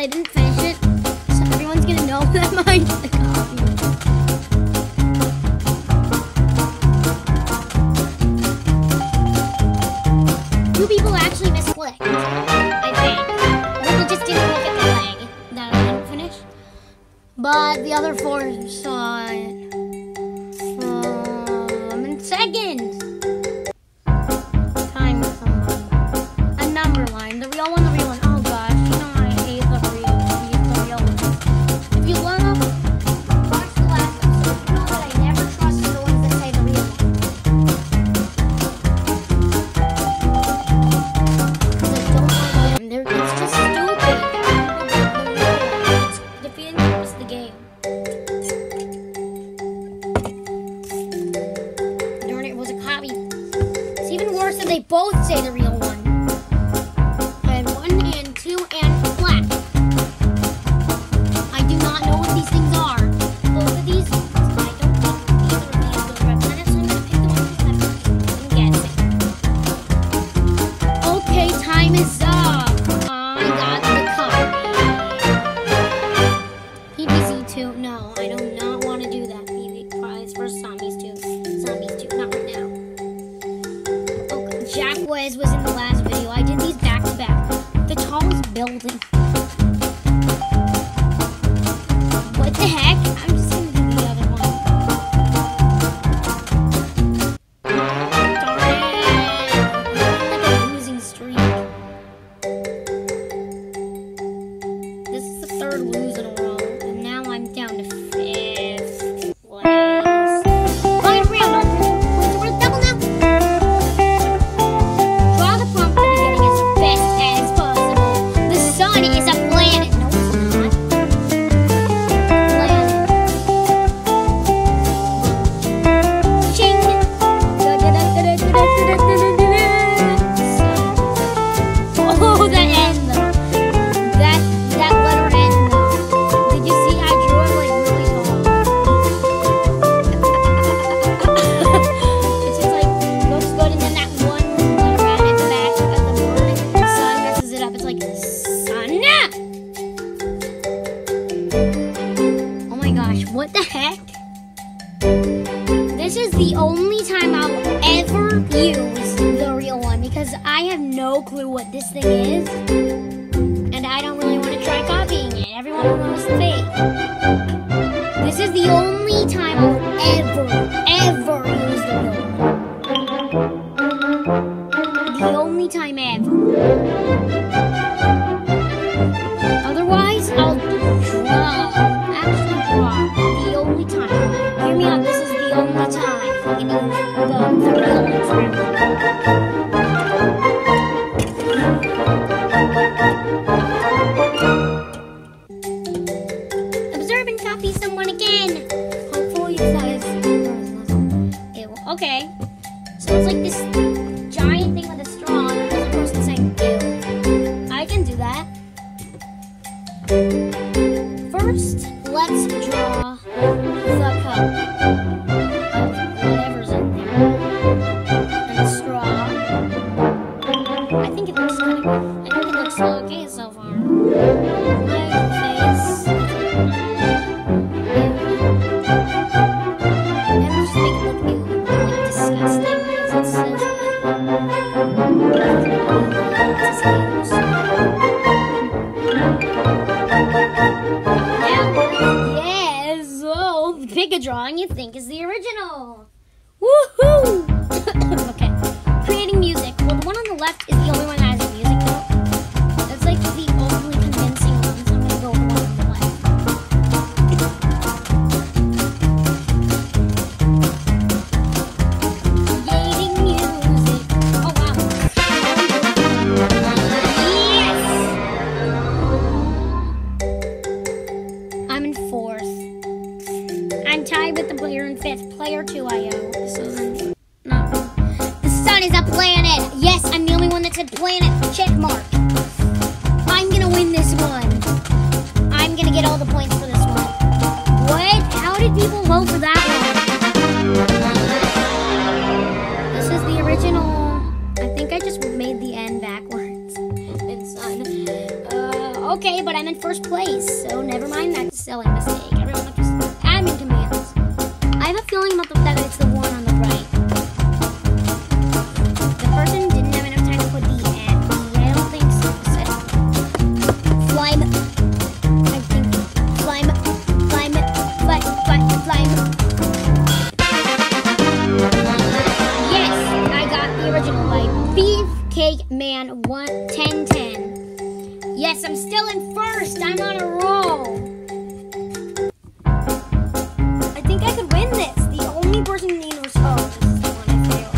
I didn't finish it. So everyone's gonna know that mine's the copy. Two people actually misclicked, I think. One just didn't look at the thing that I didn't finish. But the other four saw it. they both say the real Jack Wiz was in the last video. I did these back to back. The tallest building. What the heck? I'm just gonna do the other one. Darn like losing streak. This is the third lose in a gosh, what the heck? This is the only time I'll ever use the real one because I have no clue what this thing is. And I don't really want to try copying it. Everyone knows the fake. This is the only time I'll ever the, the I think okay so far. My face. pick a drawing you think is the original. Woohoo! okay. Creating music. Well, the one on the left is the only one I'm tied with the player in fifth. Player two I owe. So then, no. The sun is a planet. Yes, I'm the only one that said planet. Check mark. I'm gonna win this one. I'm gonna get all the points for this one. What? How did people vote for that? original by Beefcake Man 1010. Yes, I'm still in first. I'm on a roll. I think I could win this. The only person in the universe. Oh, this the one I failed.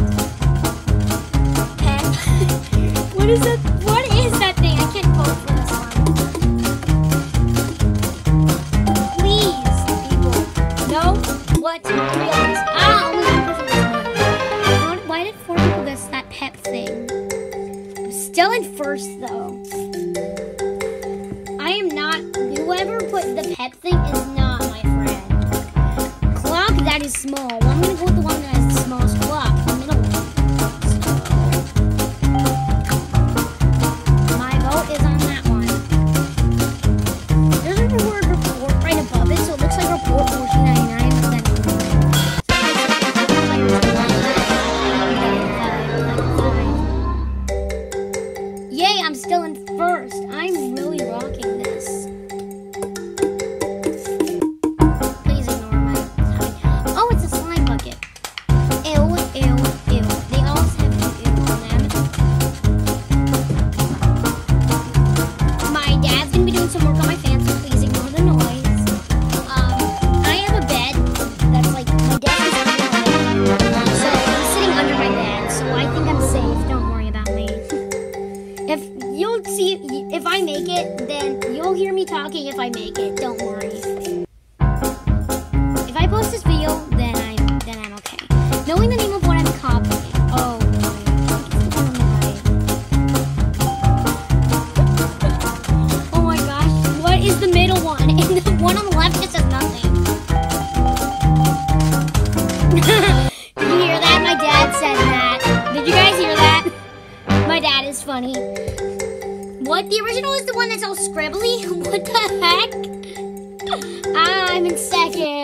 Okay. what is that? knowing the name of what I'm copying. Oh. oh my gosh, what is the middle one? And the one on the left just says nothing. Did you hear that? My dad said that. Did you guys hear that? My dad is funny. What? The original is the one that's all scribbly? What the heck? I'm in second.